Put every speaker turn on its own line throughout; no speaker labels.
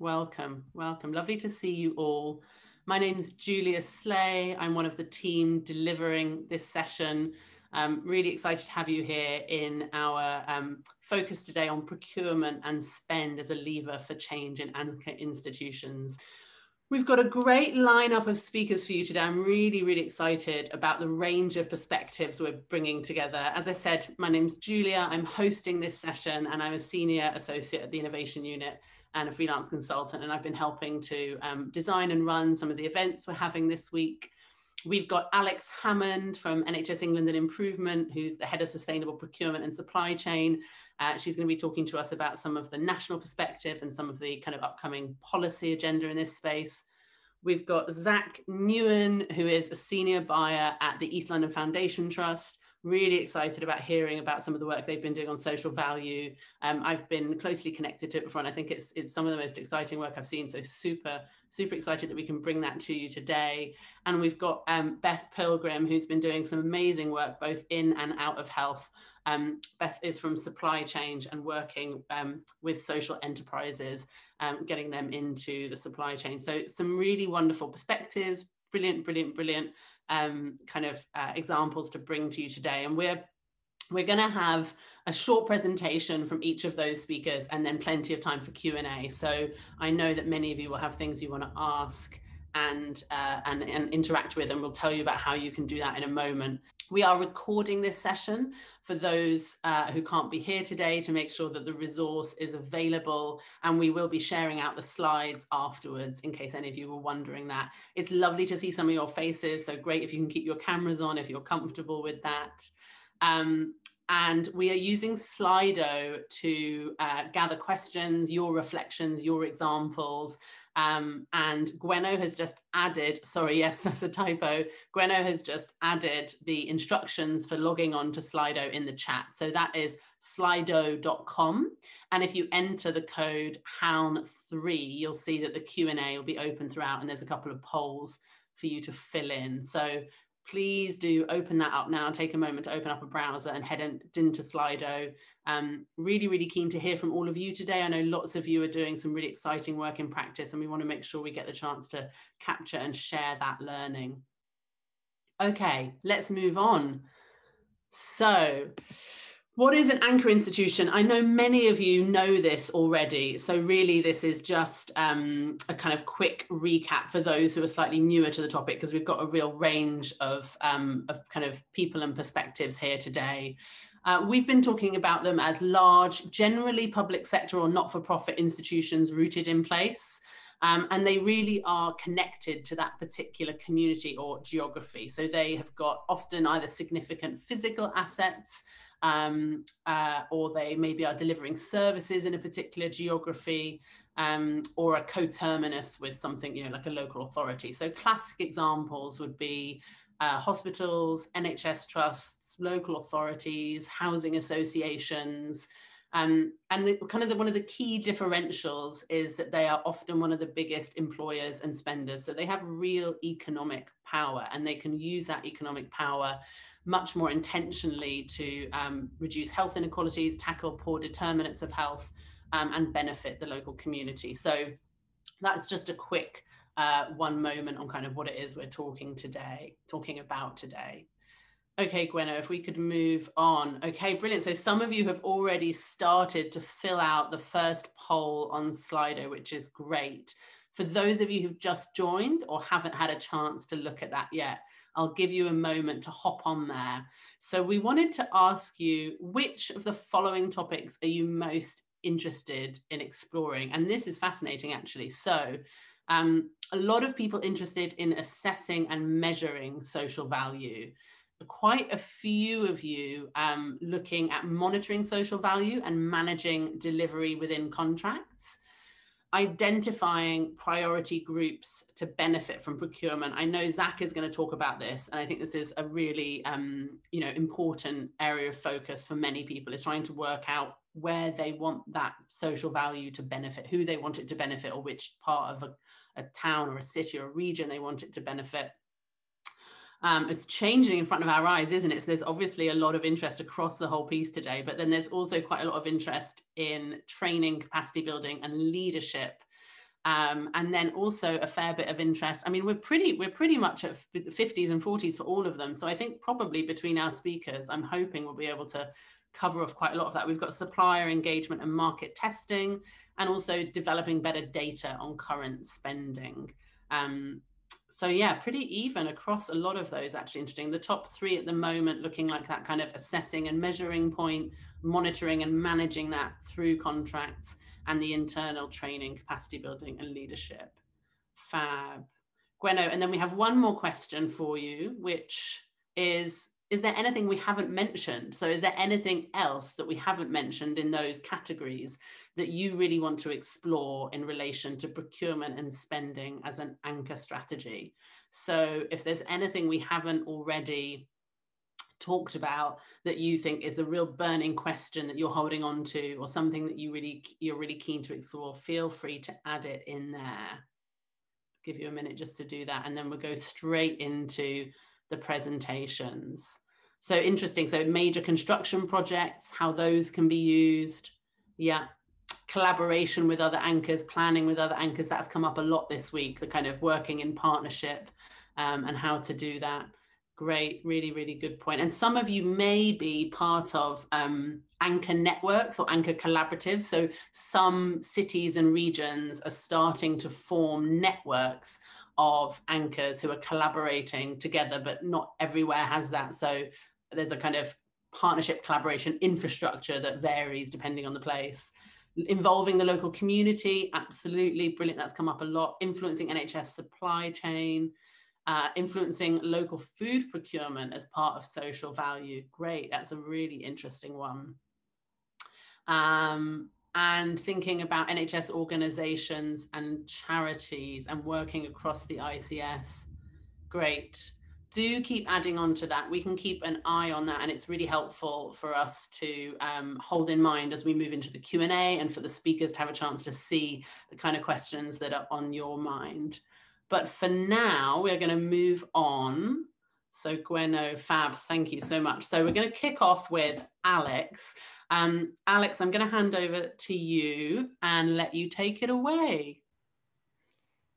welcome, welcome. Lovely to see you all. My name is Julia Slay. I'm one of the team delivering this session. I'm really excited to have you here in our um, focus today on procurement and spend as a lever for change in anchor institutions. We've got a great lineup of speakers for you today. I'm really, really excited about the range of perspectives we're bringing together. As I said, my name's Julia. I'm hosting this session and I'm a senior associate at the Innovation Unit and a freelance consultant. And I've been helping to um, design and run some of the events we're having this week. We've got Alex Hammond from NHS England and Improvement, who's the head of sustainable procurement and supply chain. Uh, she's going to be talking to us about some of the national perspective and some of the kind of upcoming policy agenda in this space. We've got Zach Nguyen, who is a senior buyer at the East London Foundation Trust really excited about hearing about some of the work they've been doing on social value. Um, I've been closely connected to it before, and I think it's it's some of the most exciting work I've seen. So super super excited that we can bring that to you today. And we've got um, Beth Pilgrim, who's been doing some amazing work both in and out of health. Um, Beth is from Supply Change and working um, with social enterprises, um, getting them into the supply chain. So some really wonderful perspectives, brilliant, brilliant, brilliant um, kind of uh, examples to bring to you today. And we're we're going to have a short presentation from each of those speakers and then plenty of time for Q&A. So I know that many of you will have things you want to ask and, uh, and, and interact with, and we'll tell you about how you can do that in a moment. We are recording this session for those uh, who can't be here today to make sure that the resource is available and we will be sharing out the slides afterwards in case any of you were wondering that. It's lovely to see some of your faces, so great if you can keep your cameras on if you're comfortable with that. Um, and we are using Slido to uh, gather questions, your reflections, your examples, um, and Gweno has just added, sorry, yes, that's a typo. Gweno has just added the instructions for logging on to Slido in the chat. So that is slido.com. And if you enter the code HOWN3, you'll see that the Q&A will be open throughout and there's a couple of polls for you to fill in. So please do open that up now. Take a moment to open up a browser and head in, into Slido. Um, really, really keen to hear from all of you today. I know lots of you are doing some really exciting work in practice, and we want to make sure we get the chance to capture and share that learning. Okay, let's move on. So, what is an anchor institution? I know many of you know this already. So, really, this is just um, a kind of quick recap for those who are slightly newer to the topic, because we've got a real range of, um, of kind of people and perspectives here today. Uh, we've been talking about them as large, generally public sector or not for profit institutions rooted in place. Um, and they really are connected to that particular community or geography. So they have got often either significant physical assets um, uh, or they maybe are delivering services in a particular geography, um, or a coterminous with something, you know, like a local authority. So classic examples would be uh, hospitals, NHS trusts, local authorities, housing associations. Um, and the, kind of the, one of the key differentials is that they are often one of the biggest employers and spenders. So they have real economic power and they can use that economic power much more intentionally to um, reduce health inequalities, tackle poor determinants of health, um, and benefit the local community. So that's just a quick uh, one moment on kind of what it is we're talking today, talking about today. Okay, Gweno, if we could move on. Okay, brilliant. So some of you have already started to fill out the first poll on Slido, which is great. For those of you who've just joined or haven't had a chance to look at that yet, I'll give you a moment to hop on there. So we wanted to ask you, which of the following topics are you most interested in exploring? And this is fascinating, actually. So um, a lot of people interested in assessing and measuring social value. Quite a few of you um, looking at monitoring social value and managing delivery within contracts identifying priority groups to benefit from procurement. I know Zach is going to talk about this, and I think this is a really, um, you know, important area of focus for many people is trying to work out where they want that social value to benefit, who they want it to benefit, or which part of a, a town or a city or a region they want it to benefit um, it's changing in front of our eyes, isn't it? So there's obviously a lot of interest across the whole piece today, but then there's also quite a lot of interest in training, capacity building, and leadership. Um, and then also a fair bit of interest. I mean, we're pretty we're pretty much at the 50s and 40s for all of them. So I think probably between our speakers, I'm hoping we'll be able to cover off quite a lot of that. We've got supplier engagement and market testing, and also developing better data on current spending. Um, so yeah, pretty even across a lot of those. Actually, interesting. The top three at the moment looking like that kind of assessing and measuring point, monitoring and managing that through contracts, and the internal training, capacity building, and leadership. Fab. Gweno, and then we have one more question for you, which is is there anything we haven't mentioned? So, is there anything else that we haven't mentioned in those categories that you really want to explore in relation to procurement and spending as an anchor strategy? So, if there's anything we haven't already talked about that you think is a real burning question that you're holding on to or something that you really you're really keen to explore feel free to add it in there give you a minute just to do that and then we'll go straight into the presentations. So interesting. So major construction projects, how those can be used. Yeah. Collaboration with other anchors, planning with other anchors. That's come up a lot this week, the kind of working in partnership um, and how to do that. Great, really, really good point. And some of you may be part of um, anchor networks or anchor collaboratives. So some cities and regions are starting to form networks of anchors who are collaborating together, but not everywhere has that. So there's a kind of partnership collaboration infrastructure that varies depending on the place. Involving the local community, absolutely brilliant. That's come up a lot. Influencing NHS supply chain, uh, influencing local food procurement as part of social value. Great, that's a really interesting one. Um, and thinking about NHS organizations and charities and working across the ICS. Great. Do keep adding on to that. We can keep an eye on that, and it's really helpful for us to um, hold in mind as we move into the Q and A, and for the speakers to have a chance to see the kind of questions that are on your mind. But for now, we're going to move on. So Gweno, Fab, thank you so much. So we're going to kick off with Alex. Um, Alex, I'm going to hand over to you and let you take it away.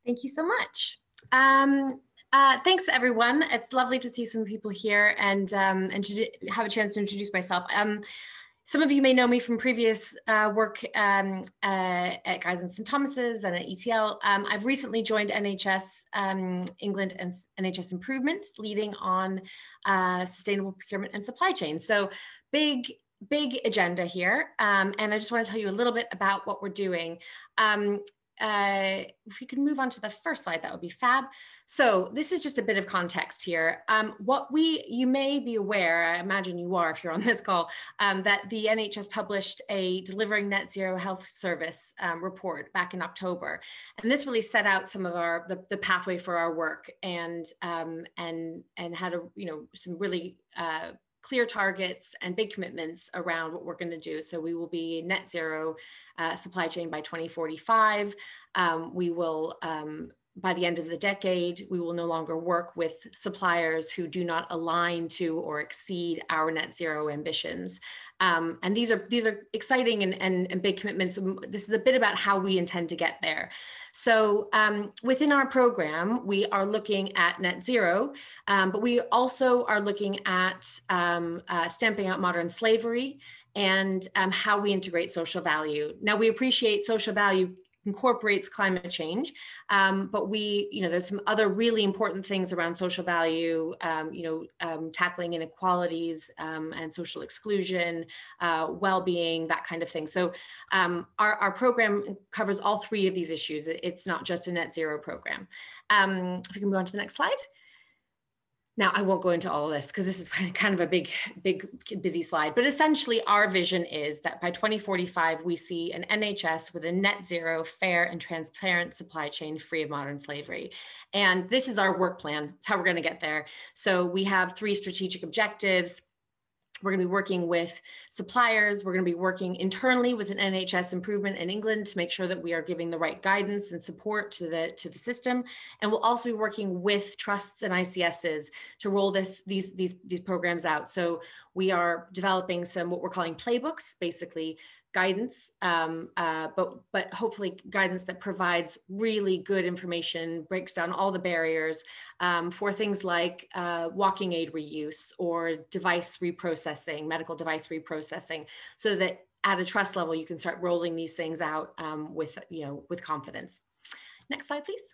Thank you so much. Um, uh, thanks, everyone. It's lovely to see some people here and um, and to have a chance to introduce myself. Um, some of you may know me from previous uh, work um, uh, at Guy's and St Thomas's and at ETL. Um, I've recently joined NHS um, England and NHS Improvement, leading on uh, sustainable procurement and supply chain. So big big agenda here. Um, and I just want to tell you a little bit about what we're doing. Um, uh, if we could move on to the first slide, that would be fab. So this is just a bit of context here. Um, what we, you may be aware, I imagine you are if you're on this call, um, that the NHS published a Delivering Net Zero Health Service um, report back in October. And this really set out some of our, the, the pathway for our work and, um, and, and had a, you know, some really uh, clear targets and big commitments around what we're going to do. So we will be net zero uh, supply chain by 2045. Um, we will um, by the end of the decade, we will no longer work with suppliers who do not align to or exceed our net zero ambitions. Um, and these are these are exciting and, and, and, big commitments. This is a bit about how we intend to get there. So um, within our program, we are looking at net zero, um, but we also are looking at um, uh, stamping out modern slavery and um, how we integrate social value. Now, we appreciate social value incorporates climate change. Um, but we, you know, there's some other really important things around social value, um, you know, um, tackling inequalities um, and social exclusion, uh, well-being, that kind of thing. So um, our, our program covers all three of these issues. It's not just a net zero program. Um, if we can move on to the next slide. Now, I won't go into all of this because this is kind of a big, big, busy slide. But essentially, our vision is that by 2045, we see an NHS with a net zero, fair, and transparent supply chain free of modern slavery. And this is our work plan. It's how we're going to get there. So we have three strategic objectives we're going to be working with suppliers. We're going to be working internally with an NHS improvement in England to make sure that we are giving the right guidance and support to the to the system. And we'll also be working with trusts and ICSs to roll this these these these programs out. So we are developing some what we're calling playbooks, basically guidance, um, uh, but but hopefully guidance that provides really good information, breaks down all the barriers um, for things like uh, walking aid reuse or device reprocessing, medical device reprocessing, so that at a trust level you can start rolling these things out um, with you know with confidence. Next slide, please.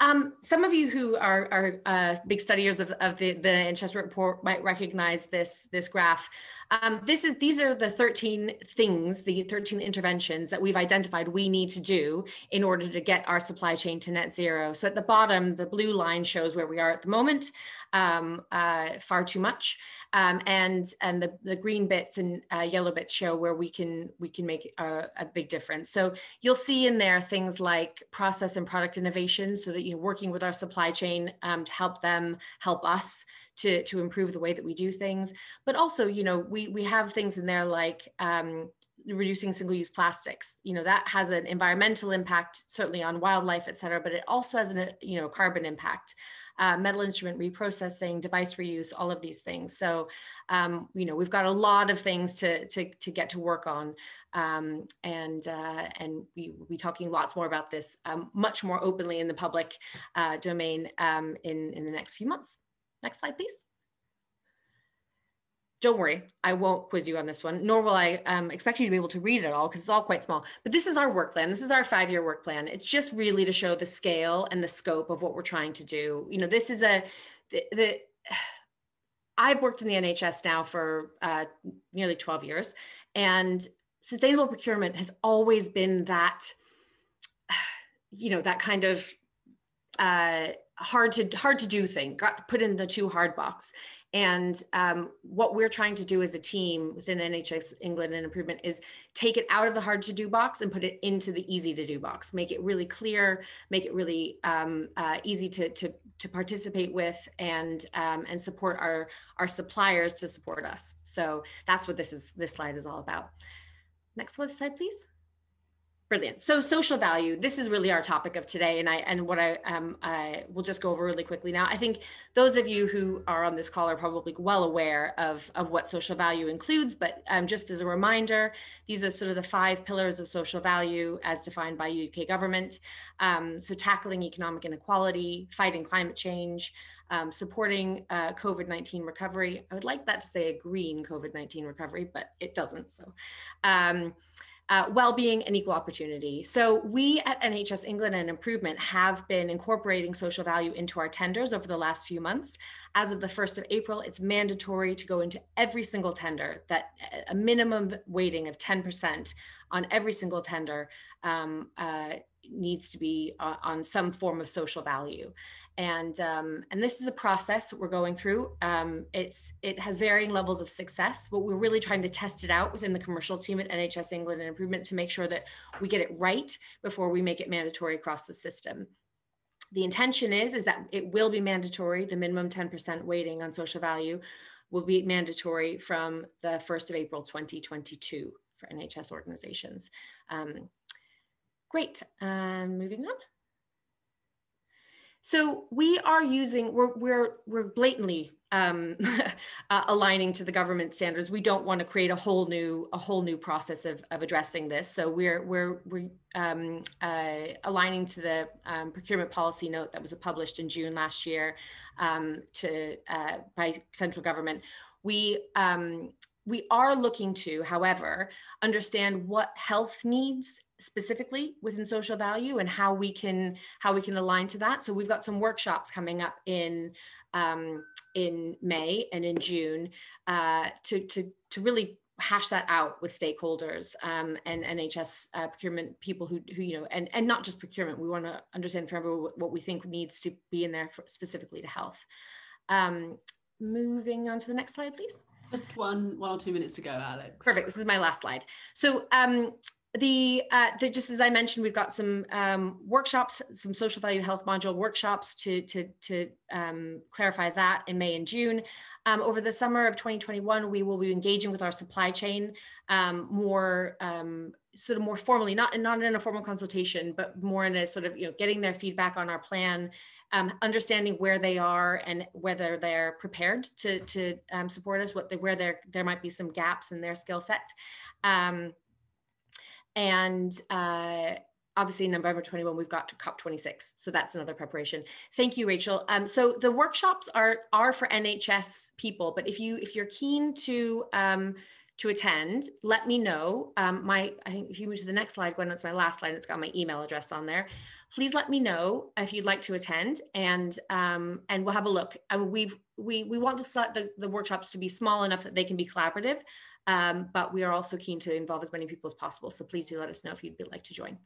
Um, some of you who are, are uh, big studiers of, of the, the NHS report might recognize this, this graph. Um, this is these are the 13 things, the 13 interventions that we've identified we need to do in order to get our supply chain to net zero. So at the bottom, the blue line shows where we are at the moment, um, uh, far too much, um, and and the, the green bits and uh, yellow bits show where we can we can make a, a, big difference. So you'll see in there things like process and product innovation, so that you're working with our supply chain um, to help them help us to, to improve the way that we do things. But also, you know, we, we have things in there like um, reducing single-use plastics. You know, that has an environmental impact, certainly on wildlife, et cetera, but it also has a you know, carbon impact. Uh, metal instrument reprocessing, device reuse, all of these things. So, um, you know, we've got a lot of things to to, to get to work on, um, and uh, and we will be talking lots more about this um, much more openly in the public uh, domain um, in in the next few months. Next slide, please. Don't worry, I won't quiz you on this one, nor will I um, expect you to be able to read it all because it's all quite small. But this is our work plan. This is our five-year work plan. It's just really to show the scale and the scope of what we're trying to do. You know, this is a the, the I've worked in the NHS now for uh, nearly 12 years, and sustainable procurement has always been that, you know, that kind of uh, hard to hard to do thing got put in the too hard box. And um, what we're trying to do as a team within nhs england and improvement is take it out of the hard to do box and put it into the easy to do box. Make it really clear make it really um, uh, easy to, to to participate with and um, and support our our suppliers to support us. So that's what this is this slide is all about next slide please Brilliant. So social value. This is really our topic of today, and I and what I um I will just go over really quickly now. I think those of you who are on this call are probably well aware of of what social value includes, but um, just as a reminder, these are sort of the five pillars of social value as defined by UK government. Um, so tackling economic inequality, fighting climate change, um, supporting uh, COVID 19 recovery. I would like that to say a green COVID 19 recovery, but it doesn't. So, um, uh, well-being and equal opportunity. So we at NHS England and Improvement have been incorporating social value into our tenders over the last few months. As of the 1st of April, it's mandatory to go into every single tender that a minimum weighting of 10% on every single tender um, uh, needs to be uh, on some form of social value and um, and this is a process we're going through. Um, it's it has varying levels of success, but we're really trying to test it out within the commercial team at NHS England and Improvement to make sure that we get it right before we make it mandatory across the system. The intention is is that it will be mandatory. The minimum 10% weighting on social value will be mandatory from the 1st of April 2022 for NHS organizations. Um, great. and moving on. So we are using, we're, we're, we're blatantly um, uh, aligning to the government standards. We don't want to create a whole new, a whole new process of, of addressing this. So we're, we're, we're um, uh, aligning to the um, procurement policy note that was published in June last year um, to, uh, by central government. We, um, we are looking to, however, understand what health needs specifically within social value and how we can how we can align to that. So we've got some workshops coming up in um, in May and in June uh, to to to really hash that out with stakeholders um, and NHS uh, procurement people who, who you know and and not just procurement. We want to understand from everyone what we think needs to be in there for, specifically to health. Um, moving on to the next slide, please.
Just one one or two minutes to go, Alex.
Perfect. This is my last slide. So um, the, uh, the, just as I mentioned, we've got some um, workshops, some social value health module workshops to to to um, clarify that in May and June. Um, over the summer of 2021, we will be engaging with our supply chain um, more um, sort of more formally, not not in a formal consultation, but more in a sort of you know getting their feedback on our plan, um, understanding where they are and whether they're prepared to to support us, what the, where there there might be some gaps in their skill set. And uh, obviously November 21, we've got to COP26. So that's another preparation. Thank you, Rachel. Um, so the workshops are, are for NHS people, but if you, if you're keen to, um, to attend, let me know. Um, my, I think if you move to the next slide, Gwen, it's my last slide. It's got my email address on there. Please let me know if you'd like to attend, and um, and we'll have a look. And we've we we want the, the the workshops to be small enough that they can be collaborative. Um, but we are also keen to involve as many people as possible. So please do let us know if you'd like to join.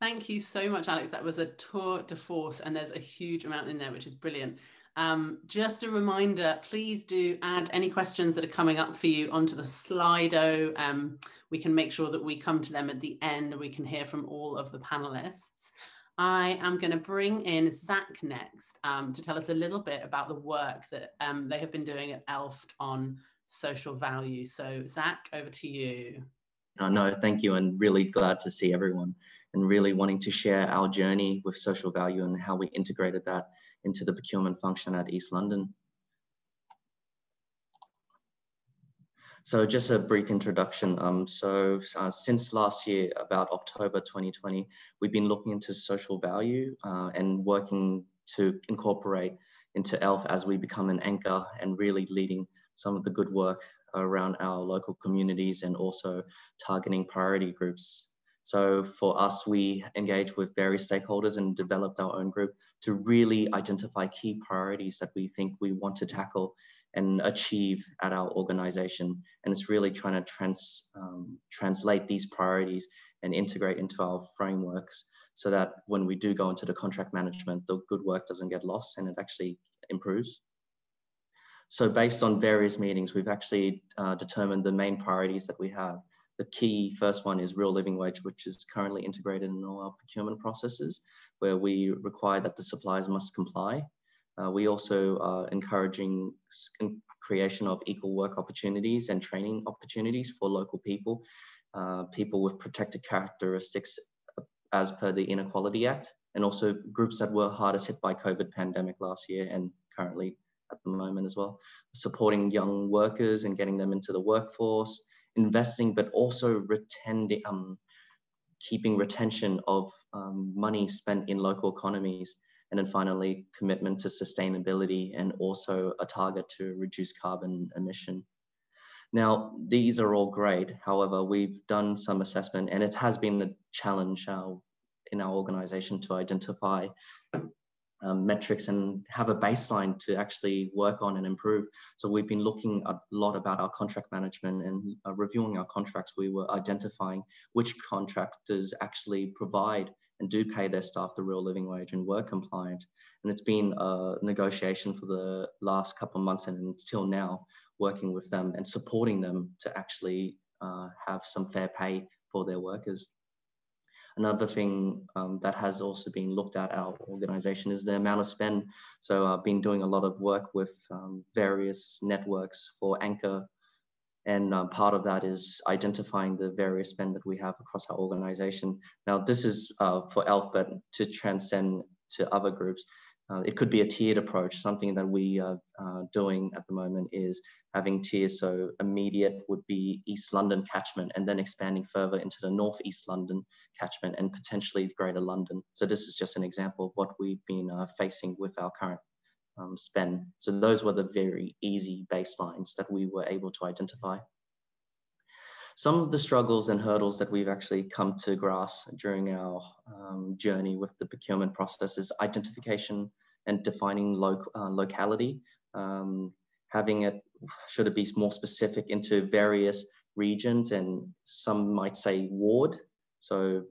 Thank you so much, Alex. That was a tour de force, and there's a huge amount in there, which is brilliant. Um, just a reminder, please do add any questions that are coming up for you onto the Slido. Um, we can make sure that we come to them at the end we can hear from all of the panelists. I am going to bring in Zach next um, to tell us a little bit about the work that um, they have been doing at ELFT on social value. So, Zach, over to you.
Uh, no, thank you, and really glad to see everyone and really wanting to share our journey with social value and how we integrated that into the procurement function at East London. So just a brief introduction. Um, so uh, since last year, about October 2020, we've been looking into social value uh, and working to incorporate into ELF as we become an anchor and really leading some of the good work around our local communities and also targeting priority groups. So for us, we engage with various stakeholders and developed our own group to really identify key priorities that we think we want to tackle and achieve at our organization. And it's really trying to trans, um, translate these priorities and integrate into our frameworks so that when we do go into the contract management, the good work doesn't get lost and it actually improves. So based on various meetings, we've actually uh, determined the main priorities that we have. The key first one is real living wage, which is currently integrated in all our procurement processes, where we require that the suppliers must comply. Uh, we also are encouraging creation of equal work opportunities and training opportunities for local people, uh, people with protected characteristics as per the Inequality Act, and also groups that were hardest hit by COVID pandemic last year and currently at the moment as well, supporting young workers and getting them into the workforce, investing, but also retending, um, keeping retention of um, money spent in local economies. And then finally, commitment to sustainability and also a target to reduce carbon emission. Now, these are all great. However, we've done some assessment and it has been a challenge uh, in our organization to identify um, metrics and have a baseline to actually work on and improve. So we've been looking a lot about our contract management and uh, reviewing our contracts. We were identifying which contractors actually provide and do pay their staff the real living wage and were compliant. And it's been a negotiation for the last couple of months and until now, working with them and supporting them to actually uh, have some fair pay for their workers. Another thing um, that has also been looked at our organization is the amount of spend. So I've been doing a lot of work with um, various networks for Anchor. And uh, part of that is identifying the various spend that we have across our organization. Now, this is uh, for ELF, but to transcend to other groups. Uh, it could be a tiered approach. Something that we are uh, doing at the moment is having tiers. So immediate would be East London catchment and then expanding further into the North East London catchment and potentially Greater London. So this is just an example of what we've been uh, facing with our current um, spend. So those were the very easy baselines that we were able to identify. Some of the struggles and hurdles that we've actually come to grasp during our um, journey with the procurement process is identification and defining lo uh, locality. Um, having it, should it be more specific into various regions and some might say ward. So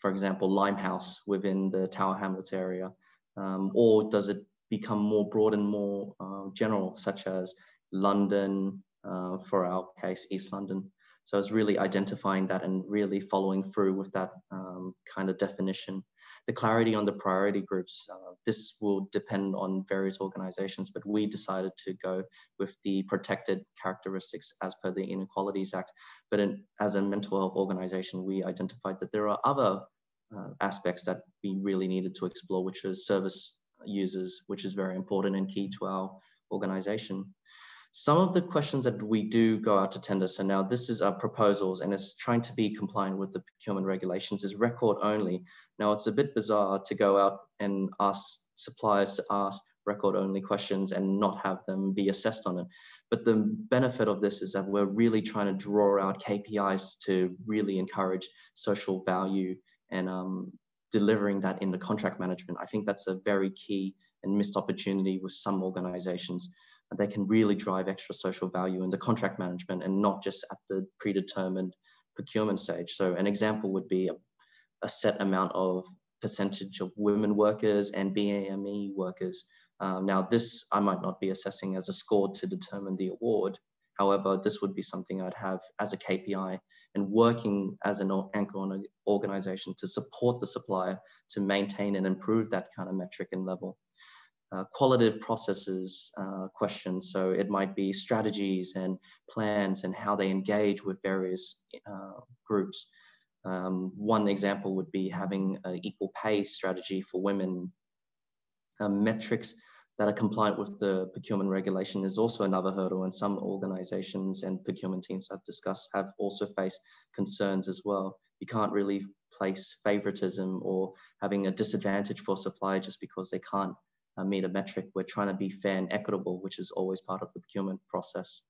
for example, Limehouse within the Tower Hamlets area, um, or does it become more broad and more uh, general, such as London, uh, for our case, East London. So it's really identifying that and really following through with that um, kind of definition. The clarity on the priority groups, uh, this will depend on various organizations, but we decided to go with the protected characteristics as per the Inequalities Act. But in, as a mental health organization, we identified that there are other uh, aspects that we really needed to explore, which is service users, which is very important and key to our organization. Some of the questions that we do go out to tender, so now this is our proposals and it's trying to be compliant with the procurement regulations is record only. Now it's a bit bizarre to go out and ask suppliers to ask record only questions and not have them be assessed on it. But the benefit of this is that we're really trying to draw out KPIs to really encourage social value and um, delivering that in the contract management. I think that's a very key and missed opportunity with some organizations. They can really drive extra social value in the contract management and not just at the predetermined procurement stage. So an example would be a, a set amount of percentage of women workers and BAME workers. Um, now this I might not be assessing as a score to determine the award. However, this would be something I'd have as a KPI and working as an anchor on an organization to support the supplier to maintain and improve that kind of metric and level. Uh, qualitative processes uh, questions. So it might be strategies and plans and how they engage with various uh, groups. Um, one example would be having an equal pay strategy for women. Um, metrics that are compliant with the procurement regulation is also another hurdle and some organizations and procurement teams I've discussed have also faced concerns as well. You can't really place favoritism or having a disadvantage for supply just because they can't uh, metric. We're trying to be fair and equitable, which is always part of the procurement process.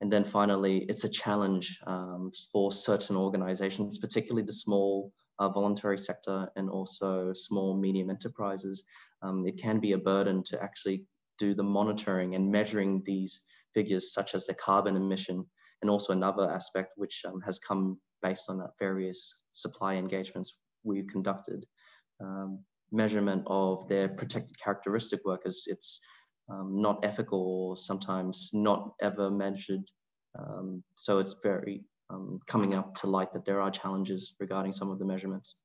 And then finally, it's a challenge um, for certain organizations, particularly the small uh, voluntary sector and also small medium enterprises, um, it can be a burden to actually do the monitoring and measuring these figures such as the carbon emission and also another aspect which um, has come based on various supply engagements we've conducted um, measurement of their protected characteristic workers it's um, not ethical or sometimes not ever measured um, so it's very um, coming up to light that there are challenges regarding some of the measurements.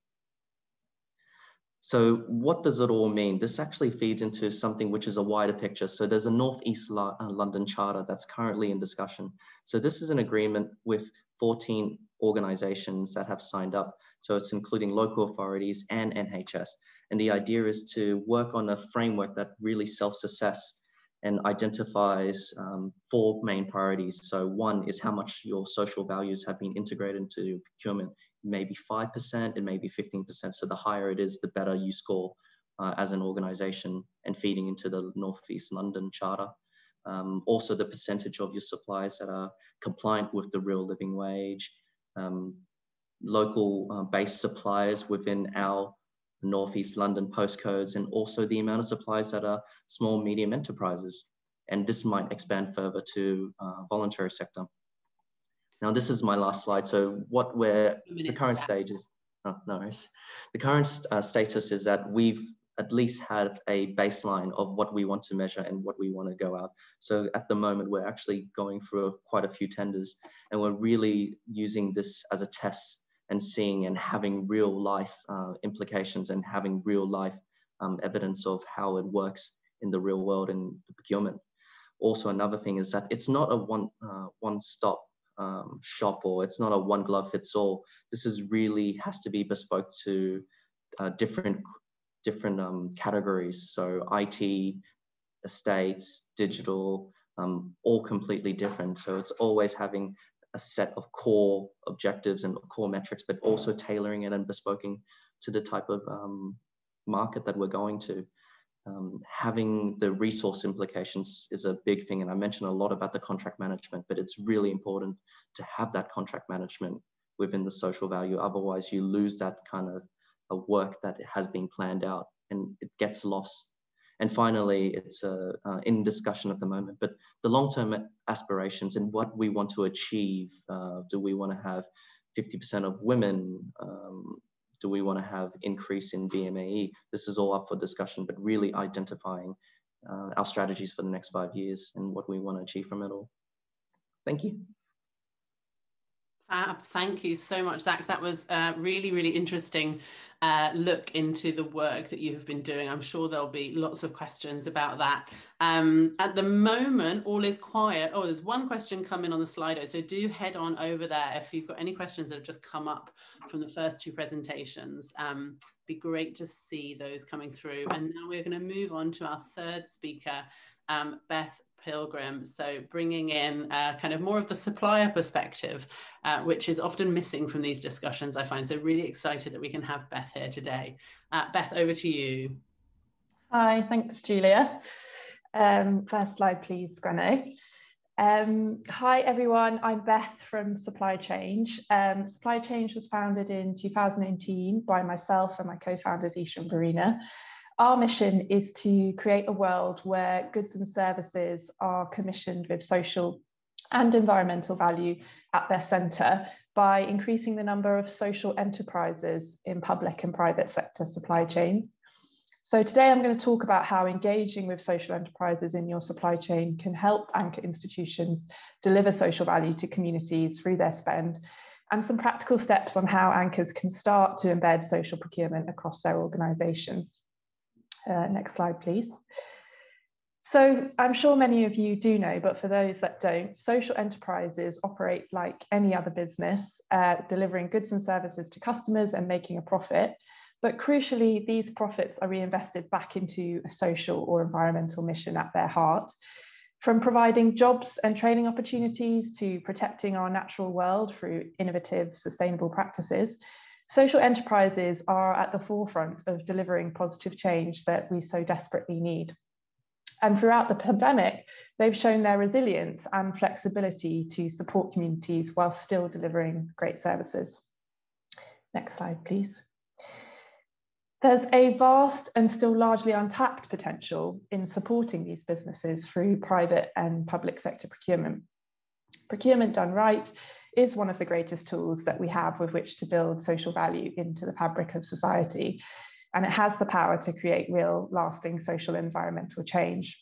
So what does it all mean? This actually feeds into something which is a wider picture. So there's a Northeast uh, London Charter that's currently in discussion. So this is an agreement with 14 organizations that have signed up. So it's including local authorities and NHS. And the idea is to work on a framework that really self-assess and identifies um, four main priorities. So one is how much your social values have been integrated into procurement. Maybe 5%, it may be 15%. So the higher it is, the better you score uh, as an organization and feeding into the Northeast London Charter. Um, also the percentage of your suppliers that are compliant with the real living wage, um, local uh, based suppliers within our Northeast London postcodes, and also the amount of suppliers that are small, medium enterprises. And this might expand further to uh, voluntary sector. Now, this is my last slide. So what we're, the current stage is, oh, no, the current uh, status is that we've at least have a baseline of what we want to measure and what we want to go out. So at the moment, we're actually going through quite a few tenders and we're really using this as a test and seeing and having real life uh, implications and having real life um, evidence of how it works in the real world in procurement. Also, another thing is that it's not a one uh, one stop um, shop or it's not a one glove fits all. This is really has to be bespoke to uh, different different um, categories. So IT, estates, digital, um, all completely different. So it's always having a set of core objectives and core metrics, but also tailoring it and bespoking to the type of um, market that we're going to. Um, having the resource implications is a big thing. And I mentioned a lot about the contract management, but it's really important to have that contract management within the social value. Otherwise, you lose that kind of a work that has been planned out and it gets lost and finally, it's uh, uh, in discussion at the moment, but the long-term aspirations and what we want to achieve. Uh, do we want to have 50% of women? Um, do we want to have increase in BAME? This is all up for discussion, but really identifying uh, our strategies for the next five years and what we want to achieve from it all. Thank you.
Fab. Thank you so much, Zach. That was uh, really, really interesting uh, look into the work that you have been doing. I'm sure there'll be lots of questions about that. Um, at the moment, all is quiet. Oh, there's one question coming on the Slido. So do head on over there if you've got any questions that have just come up from the first two presentations. Um, be great to see those coming through. And now we're going to move on to our third speaker, um, Beth Pilgrim. So bringing in uh, kind of more of the supplier perspective, uh, which is often missing from these discussions, I find. So really excited that we can have Beth here today. Uh, Beth, over to you.
Hi, thanks, Julia. Um, first slide, please, Gweno. Um, hi, everyone. I'm Beth from Supply Change. Um, Supply Change was founded in 2018 by myself and my co-founders, Isha and Verena. Our mission is to create a world where goods and services are commissioned with social and environmental value at their centre by increasing the number of social enterprises in public and private sector supply chains. So today I'm going to talk about how engaging with social enterprises in your supply chain can help anchor institutions deliver social value to communities through their spend and some practical steps on how anchors can start to embed social procurement across their organisations. Uh, next slide, please. So I'm sure many of you do know, but for those that don't, social enterprises operate like any other business, uh, delivering goods and services to customers and making a profit. But crucially, these profits are reinvested back into a social or environmental mission at their heart. From providing jobs and training opportunities to protecting our natural world through innovative, sustainable practices, Social enterprises are at the forefront of delivering positive change that we so desperately need. And throughout the pandemic, they've shown their resilience and flexibility to support communities while still delivering great services. Next slide, please. There's a vast and still largely untapped potential in supporting these businesses through private and public sector procurement. Procurement done right is one of the greatest tools that we have with which to build social value into the fabric of society. And it has the power to create real, lasting social environmental change.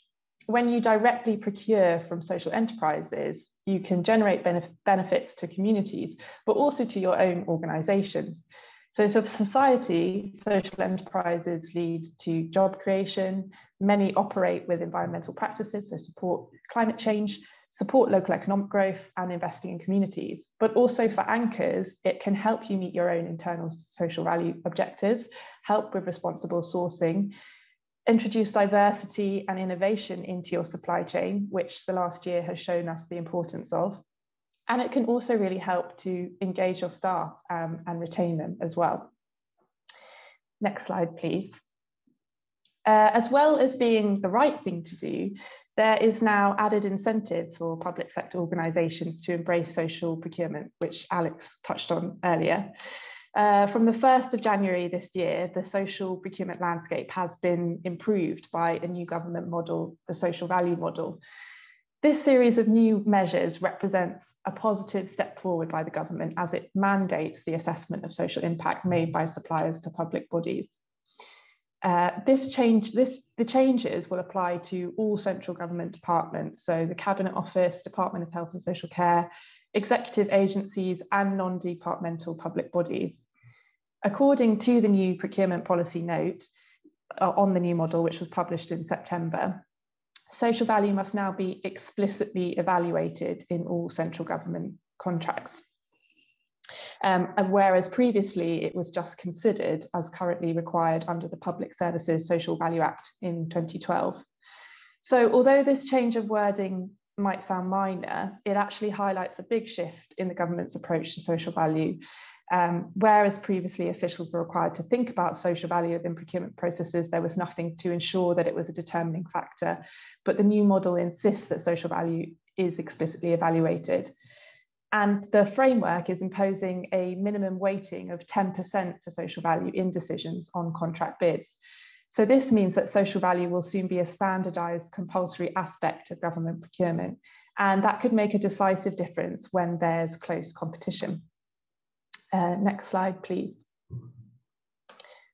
When you directly procure from social enterprises, you can generate benef benefits to communities, but also to your own organizations. So, so for society, social enterprises lead to job creation. Many operate with environmental practices, so support climate change, support local economic growth and investing in communities. But also for anchors, it can help you meet your own internal social value objectives, help with responsible sourcing, introduce diversity and innovation into your supply chain, which the last year has shown us the importance of. And it can also really help to engage your staff um, and retain them as well. Next slide, please. Uh, as well as being the right thing to do, there is now added incentive for public sector organisations to embrace social procurement, which Alex touched on earlier. Uh, from the 1st of January this year, the social procurement landscape has been improved by a new government model, the social value model. This series of new measures represents a positive step forward by the government as it mandates the assessment of social impact made by suppliers to public bodies. Uh, this change, this, the changes will apply to all central government departments, so the Cabinet Office, Department of Health and Social Care, executive agencies and non-departmental public bodies. According to the new procurement policy note uh, on the new model, which was published in September, social value must now be explicitly evaluated in all central government contracts. Um, and whereas previously it was just considered as currently required under the Public Services Social Value Act in 2012. So although this change of wording might sound minor, it actually highlights a big shift in the government's approach to social value. Um, whereas previously officials were required to think about social value within procurement processes, there was nothing to ensure that it was a determining factor. But the new model insists that social value is explicitly evaluated. And the framework is imposing a minimum weighting of 10% for social value in decisions on contract bids. So this means that social value will soon be a standardized compulsory aspect of government procurement. And that could make a decisive difference when there's close competition. Uh, next slide, please.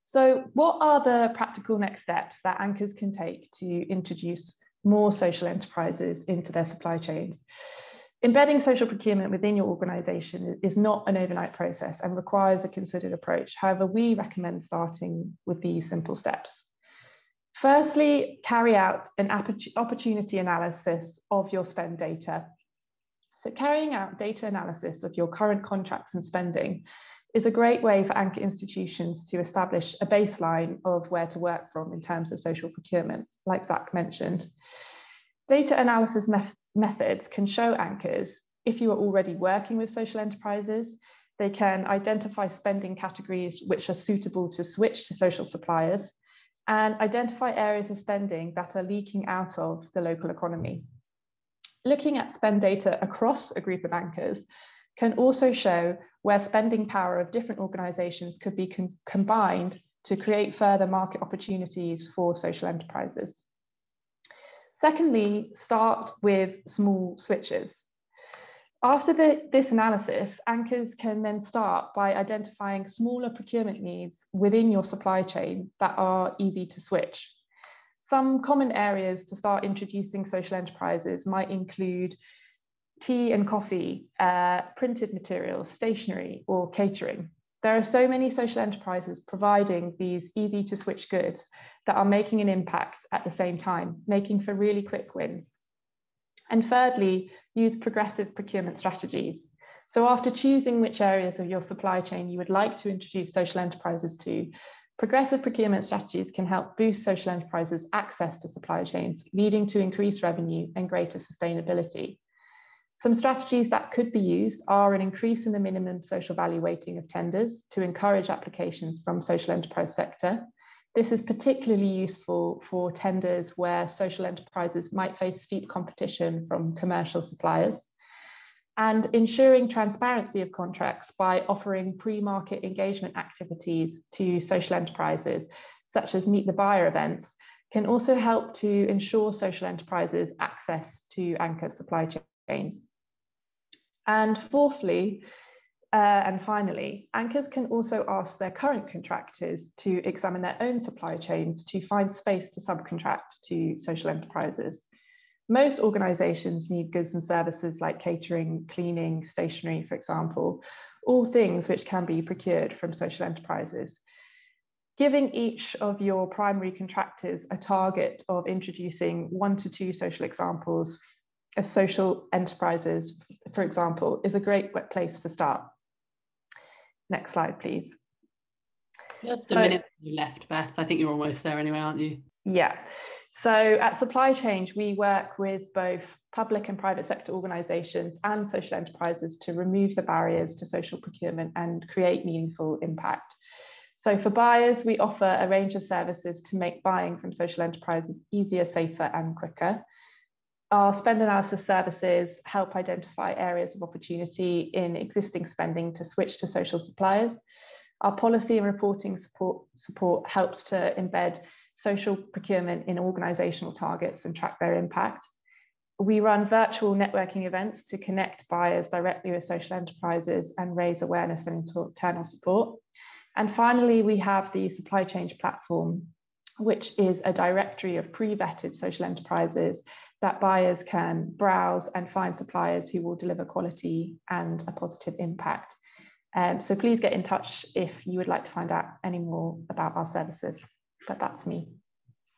So what are the practical next steps that anchors can take to introduce more social enterprises into their supply chains? Embedding social procurement within your organisation is not an overnight process and requires a considered approach. However, we recommend starting with these simple steps. Firstly, carry out an opportunity analysis of your spend data. So carrying out data analysis of your current contracts and spending is a great way for anchor institutions to establish a baseline of where to work from in terms of social procurement, like Zach mentioned. Data analysis methods can show anchors if you are already working with social enterprises, they can identify spending categories which are suitable to switch to social suppliers and identify areas of spending that are leaking out of the local economy. Looking at spend data across a group of anchors can also show where spending power of different organisations could be combined to create further market opportunities for social enterprises. Secondly, start with small switches. After the, this analysis, anchors can then start by identifying smaller procurement needs within your supply chain that are easy to switch. Some common areas to start introducing social enterprises might include tea and coffee, uh, printed materials, stationery, or catering. There are so many social enterprises providing these easy to switch goods that are making an impact at the same time, making for really quick wins. And thirdly, use progressive procurement strategies. So after choosing which areas of your supply chain you would like to introduce social enterprises to, progressive procurement strategies can help boost social enterprises' access to supply chains, leading to increased revenue and greater sustainability. Some strategies that could be used are an increase in the minimum social value weighting of tenders to encourage applications from social enterprise sector. This is particularly useful for tenders where social enterprises might face steep competition from commercial suppliers. And ensuring transparency of contracts by offering pre-market engagement activities to social enterprises, such as Meet the Buyer events, can also help to ensure social enterprises access to anchor supply chains. And fourthly, uh, and finally, anchors can also ask their current contractors to examine their own supply chains to find space to subcontract to social enterprises. Most organizations need goods and services like catering, cleaning, stationery, for example, all things which can be procured from social enterprises. Giving each of your primary contractors a target of introducing one to two social examples as social enterprises, for example, is a great place to start. Next slide, please.
Just so, a minute you left, Beth. I think you're almost there anyway, aren't you?
Yeah. So at Supply Change, we work with both public and private sector organisations and social enterprises to remove the barriers to social procurement and create meaningful impact. So for buyers, we offer a range of services to make buying from social enterprises easier, safer and quicker. Our spend analysis services help identify areas of opportunity in existing spending to switch to social suppliers. Our policy and reporting support, support helps to embed social procurement in organisational targets and track their impact. We run virtual networking events to connect buyers directly with social enterprises and raise awareness and internal support. And finally, we have the Supply Change platform, which is a directory of pre-vetted social enterprises that buyers can browse and find suppliers who will deliver quality and a positive impact. Um, so please get in touch if you would like to find out any more about our services. But that's me.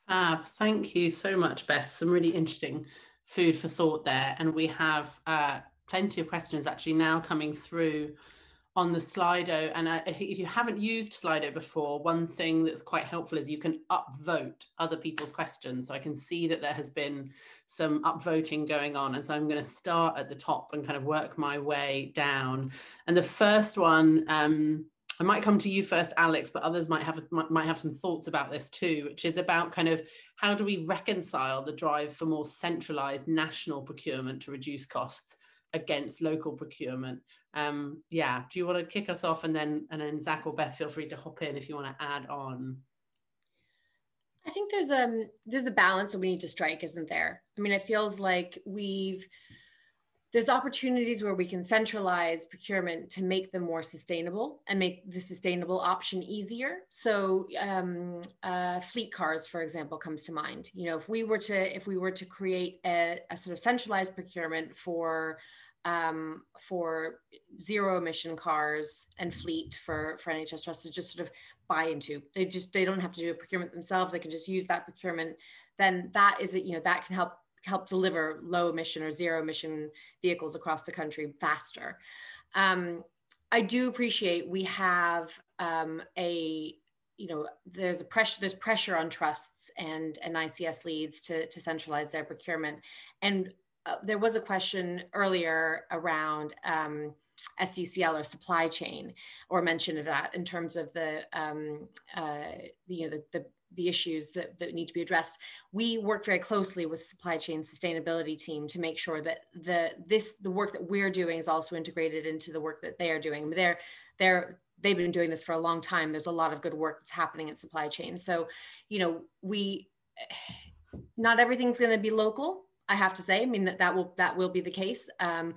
Fab. Thank you so much, Beth. Some really interesting food for thought there. And we have uh, plenty of questions actually now coming through on the Slido. And I, if you haven't used Slido before, one thing that's quite helpful is you can upvote other people's questions. So I can see that there has been some upvoting going on. And so I'm going to start at the top and kind of work my way down. And the first one, um, I might come to you first, Alex, but others might have might have some thoughts about this too, which is about kind of how do we reconcile the drive for more centralized national procurement to reduce costs against local procurement. Um, yeah, do you want to kick us off and then and then Zach or Beth, feel free to hop in if you want to add on.
I think there's um there's a balance that we need to strike, isn't there? I mean, it feels like we've there's opportunities where we can centralize procurement to make them more sustainable and make the sustainable option easier. So, um, uh, fleet cars, for example, comes to mind. You know, if we were to if we were to create a, a sort of centralized procurement for um, for zero emission cars and fleet for for NHS trusts to just sort of buy into. They just they don't have to do a procurement themselves. They can just use that procurement. Then that is it. You know that can help help deliver low emission or zero emission vehicles across the country faster. Um, I do appreciate we have um, a you know there's a pressure there's pressure on trusts and and ICS leads to to centralize their procurement and uh, there was a question earlier around um, SCCL or supply chain or mention of that in terms of the um, uh, you know the, the the issues that, that need to be addressed. We work very closely with supply chain sustainability team to make sure that the this the work that we're doing is also integrated into the work that they are doing. They're they're they've been doing this for a long time. There's a lot of good work that's happening in supply chain. So, you know, we not everything's going to be local. I have to say, I mean that that will that will be the case. Um,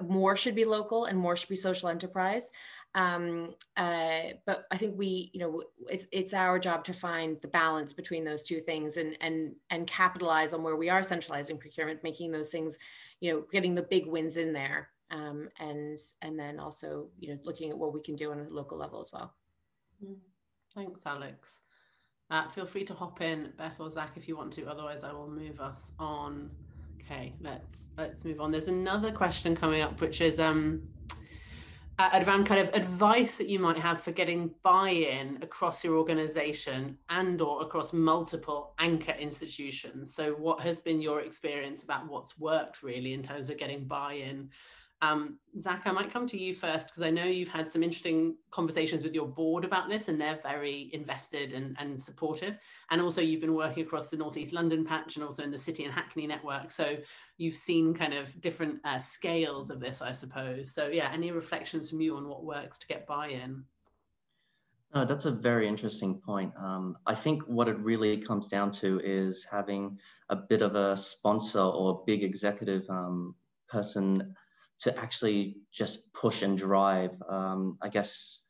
more should be local and more should be social enterprise. Um, uh, but I think we, you know, it's it's our job to find the balance between those two things and and and capitalize on where we are centralizing procurement, making those things, you know, getting the big wins in there, um, and and then also, you know, looking at what we can do on a local level as well.
Mm. Thanks, Alex. Uh, feel free to hop in, Beth or Zach, if you want to. Otherwise, I will move us on. Okay, let's let's move on. There's another question coming up, which is um, around kind of advice that you might have for getting buy-in across your organization and or across multiple anchor institutions so what has been your experience about what's worked really in terms of getting buy-in um, Zach, I might come to you first because I know you've had some interesting conversations with your board about this and they're very invested and, and supportive. And also you've been working across the Northeast London patch and also in the City and Hackney network. So you've seen kind of different uh, scales of this, I suppose. So yeah, any reflections from you on what works to get buy-in?
No, that's a very interesting point. Um, I think what it really comes down to is having a bit of a sponsor or a big executive um, person to actually just push and drive. Um, I guess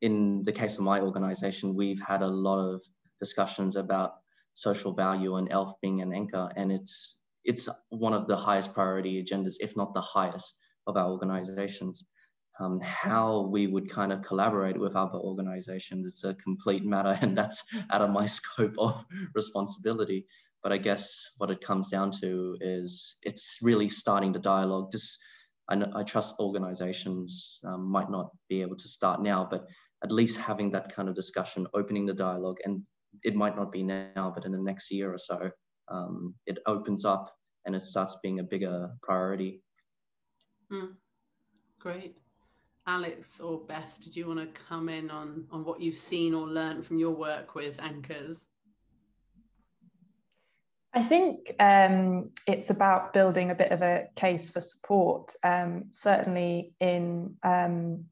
in the case of my organization, we've had a lot of discussions about social value and ELF being an anchor, and it's it's one of the highest priority agendas, if not the highest, of our organizations. Um, how we would kind of collaborate with other organizations, it's a complete matter, and that's out of my scope of responsibility. But I guess what it comes down to is it's really starting the dialogue. Just I, I trust organizations um, might not be able to start now, but at least having that kind of discussion, opening the dialogue, and it might not be now, but in the next year or so, um, it opens up and it starts being a bigger priority.
Mm, great. Alex or Beth, did you want to come in on, on what you've seen or learned from your work with anchors?
I think um, it's about building a bit of a case for support. Um, certainly, in um,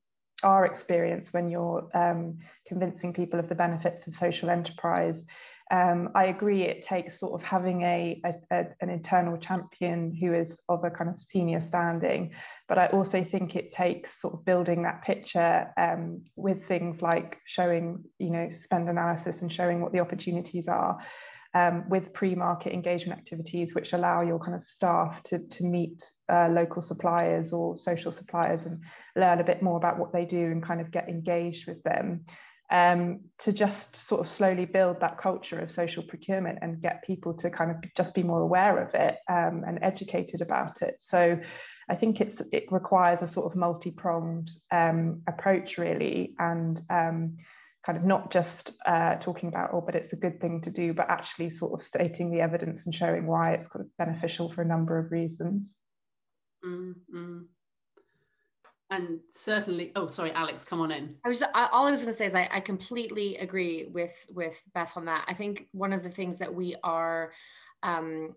our experience, when you're um, convincing people of the benefits of social enterprise, um, I agree it takes sort of having a, a, a, an internal champion who is of a kind of senior standing. But I also think it takes sort of building that picture um, with things like showing, you know, spend analysis and showing what the opportunities are um, with pre-market engagement activities which allow your kind of staff to, to meet uh, local suppliers or social suppliers and learn a bit more about what they do and kind of get engaged with them um, to just sort of slowly build that culture of social procurement and get people to kind of just be more aware of it um, and educated about it. So I think it's it requires a sort of multi-pronged um, approach really and um, kind of not just uh, talking about, oh, but it's a good thing to do, but actually sort of stating the evidence and showing why it's kind of beneficial for a number of reasons.
Mm-hmm. And certainly, oh, sorry, Alex, come on in.
I was all I was going to say is I, I completely agree with with Beth on that. I think one of the things that we are um,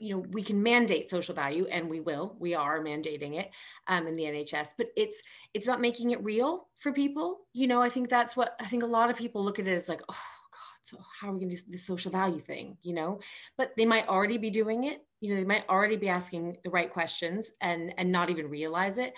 you know we can mandate social value and we will we are mandating it um, in the nhs but it's it's about making it real for people. You know i think that's what i think a lot of people look at it as like oh god so how are we going to do the social value thing? You know? But they might already be doing it you know they might already be asking the right questions and and not even realize it.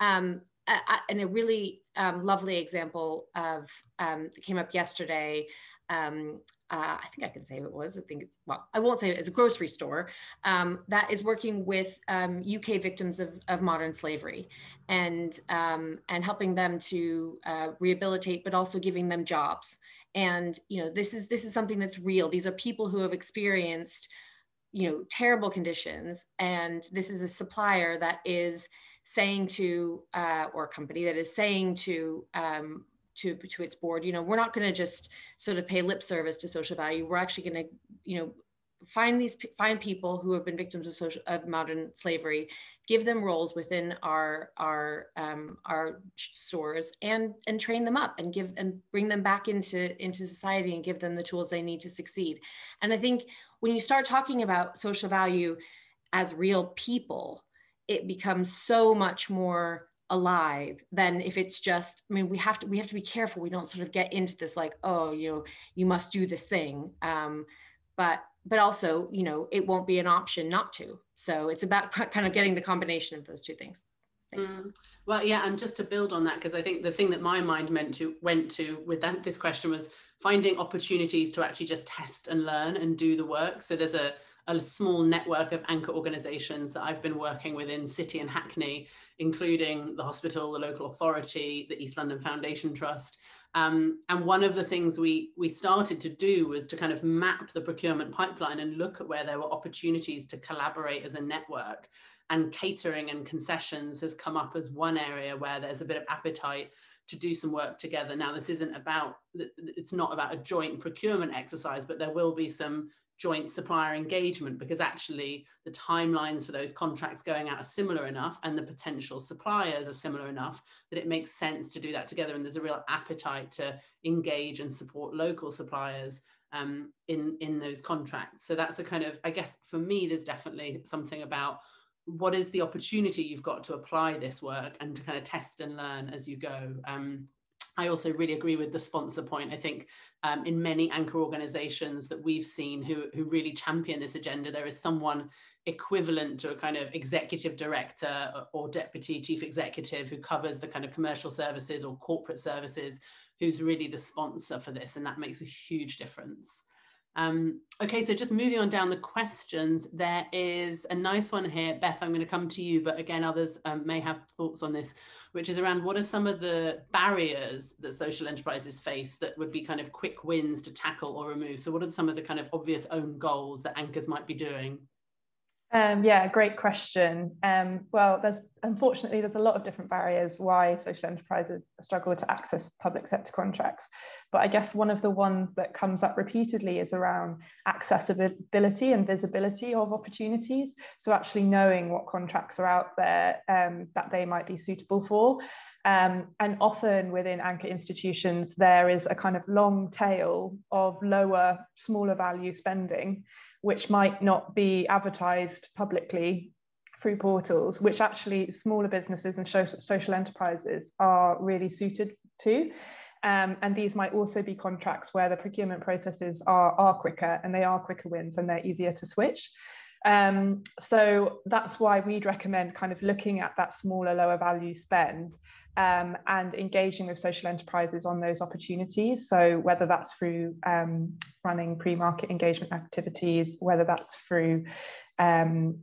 Um, I, and a really um, lovely example of um, came up yesterday. Um, uh, I think I can say who it was. I think, well, I won't say it. It's a grocery store um, that is working with um, UK victims of, of modern slavery and, um, and helping them to uh, rehabilitate, but also giving them jobs. And, you know, this is, this is something that's real. These are people who have experienced, you know, terrible conditions. And this is a supplier that is saying to, uh, or a company that is saying to um, to to its board you know we're not going to just sort of pay lip service to social value. We're actually going to you know find these find people who have been victims of social of modern slavery give them roles within our our um, our stores and and train them up and give and bring them back into into society and give them the tools they need to succeed. And i think when you start talking about social value as real people it becomes so much more alive than if it's just i mean we have to we have to be careful. We don't sort of get into this like oh you know you must do this thing. Um, but but also you know it won't be an option not to. So it's about kind of getting the combination of those two things.
Mm. well yeah and just to build on that because i think the thing that my mind meant to went to with that this question was finding opportunities to actually just test and learn and do the work. So there's a a small network of anchor organizations that I've been working with in City and Hackney, including the hospital, the local authority, the East London Foundation Trust. Um, and one of the things we, we started to do was to kind of map the procurement pipeline and look at where there were opportunities to collaborate as a network. And catering and concessions has come up as one area where there's a bit of appetite to do some work together. Now, this isn't about, it's not about a joint procurement exercise, but there will be some joint supplier engagement because actually the timelines for those contracts going out are similar enough and the potential suppliers are similar enough that it makes sense to do that together. And there's a real appetite to engage and support local suppliers um, in in those contracts. So that's a kind of i guess for me there's definitely something about what is the opportunity you've got to apply this work and to kind of test and learn as you go. Um, I also really agree with the sponsor point. I think um, in many anchor organizations that we've seen who, who really champion this agenda, there is someone equivalent to a kind of executive director or deputy chief executive who covers the kind of commercial services or corporate services, who's really the sponsor for this. And that makes a huge difference. Um, okay, so just moving on down the questions, there is a nice one here. Beth, I'm going to come to you, but again, others um, may have thoughts on this, which is around what are some of the barriers that social enterprises face that would be kind of quick wins to tackle or remove? So, what are some of the kind of obvious own goals that anchors might be doing?
Um, yeah, great question. Um, well, there's unfortunately there's a lot of different barriers why social enterprises struggle to access public sector contracts. But I guess one of the ones that comes up repeatedly is around accessibility and visibility of opportunities. So actually knowing what contracts are out there um, that they might be suitable for. Um, and often within anchor institutions, there is a kind of long tail of lower, smaller value spending which might not be advertised publicly through portals, which actually smaller businesses and social enterprises are really suited to. Um, and these might also be contracts where the procurement processes are, are quicker and they are quicker wins and they're easier to switch. Um, so that's why we'd recommend kind of looking at that smaller, lower value spend um, and engaging with social enterprises on those opportunities. So whether that's through um, running pre-market engagement activities, whether that's through um,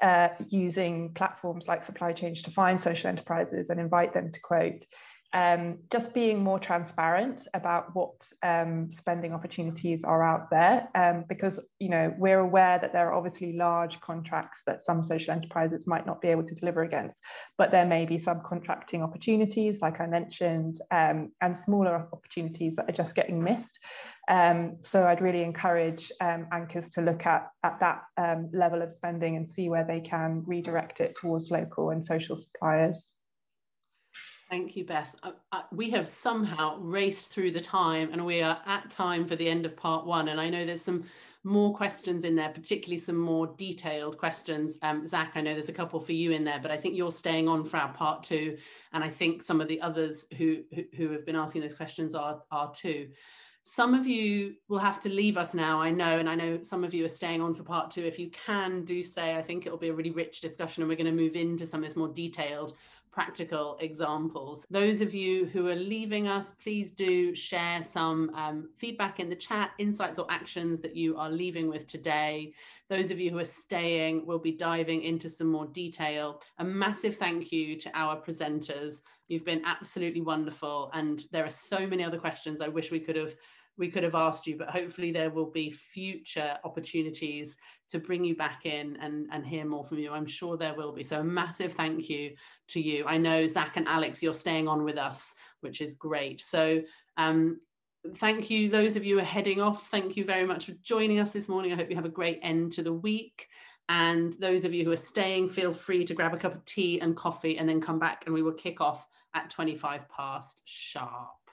uh, using platforms like Supply Change to find social enterprises and invite them to quote, um, just being more transparent about what um, spending opportunities are out there um, because you know we're aware that there are obviously large contracts that some social enterprises might not be able to deliver against but there may be subcontracting opportunities like I mentioned um, and smaller opportunities that are just getting missed um, so I'd really encourage um, anchors to look at, at that level of spending and see where they can redirect it towards local and social suppliers.
Thank you, Beth. Uh, uh, we have somehow raced through the time and we are at time for the end of part one. And I know there's some more questions in there, particularly some more detailed questions. Um, Zach, I know there's a couple for you in there, but I think you're staying on for our part two. And I think some of the others who, who, who have been asking those questions are, are too. Some of you will have to leave us now, I know, and I know some of you are staying on for part two. If you can do stay, I think it'll be a really rich discussion and we're going to move into some of this more detailed practical examples. Those of you who are leaving us, please do share some um, feedback in the chat, insights or actions that you are leaving with today. Those of you who are staying, we'll be diving into some more detail. A massive thank you to our presenters. You've been absolutely wonderful. And there are so many other questions I wish we could have we could have asked you, but hopefully there will be future opportunities to bring you back in and, and hear more from you. I'm sure there will be. So a massive thank you to you. I know Zach and Alex, you're staying on with us, which is great. So um, thank you. Those of you who are heading off, thank you very much for joining us this morning. I hope you have a great end to the week. And those of you who are staying, feel free to grab a cup of tea and coffee and then come back and we will kick off at 25 past sharp.